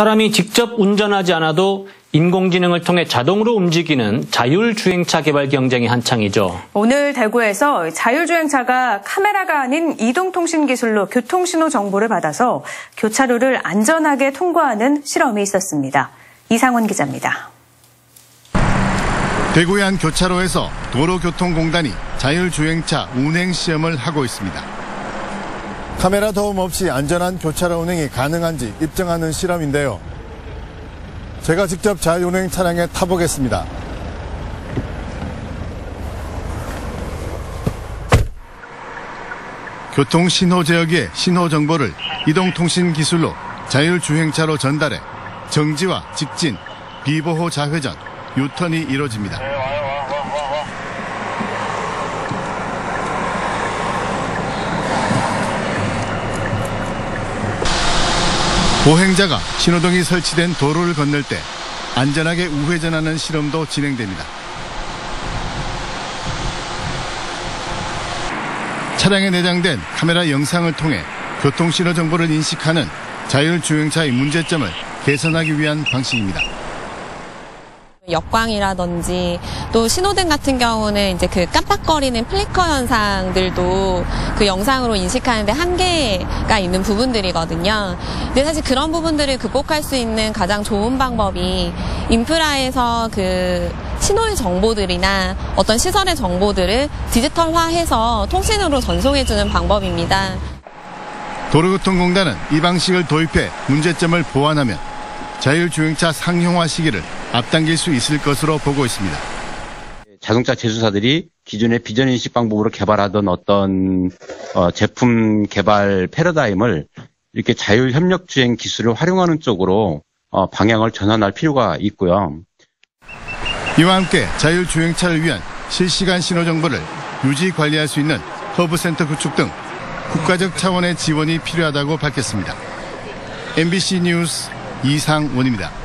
사람이 직접 운전하지 않아도 인공지능을 통해 자동으로 움직이는 자율주행차 개발 경쟁이 한창이죠. 오늘 대구에서 자율주행차가 카메라가 아닌 이동통신 기술로 교통신호 정보를 받아서 교차로를 안전하게 통과하는 실험이 있었습니다. 이상원 기자입니다. 대구의 한 교차로에서 도로교통공단이 자율주행차 운행 시험을 하고 있습니다. 카메라 도움 없이 안전한 교차로 운행이 가능한지 입증하는 실험인데요. 제가 직접 자율운행 차량에 타보겠습니다. 교통 신호 제어기의 신호 정보를 이동통신 기술로 자율주행차로 전달해 정지와 직진, 비보호 좌회전, 유턴이 이루어집니다. 보행자가 신호등이 설치된 도로를 건널 때 안전하게 우회전하는 실험도 진행됩니다. 차량에 내장된 카메라 영상을 통해 교통신호 정보를 인식하는 자율주행차의 문제점을 개선하기 위한 방식입니다. 역광이라든지 또 신호등 같은 경우는 이제 그 깜빡거리는 플리커 현상들도 그 영상으로 인식하는데 한계가 있는 부분들이거든요. 근데 사실 그런 부분들을 극복할 수 있는 가장 좋은 방법이 인프라에서 그 신호의 정보들이나 어떤 시설의 정보들을 디지털화해서 통신으로 전송해주는 방법입니다. 도로교통공단은 이 방식을 도입해 문제점을 보완하면 자율주행차 상용화 시기를 앞당길 수 있을 것으로 보고 있습니다. 자동차 제조사들이 기존의 비전 인식 방법으로 개발하던 어떤 어, 제품 개발 패러다임을 이렇게 자율 협력 주행 기술을 활용하는 쪽으로 어, 방향을 전환할 필요가 있고요. 이와 함께 자율 주행차를 위한 실시간 신호 정보를 유지 관리할 수 있는 허브 센터 구축 등 국가적 차원의 지원이 필요하다고 밝혔습니다. MBC 뉴스 이상원입니다.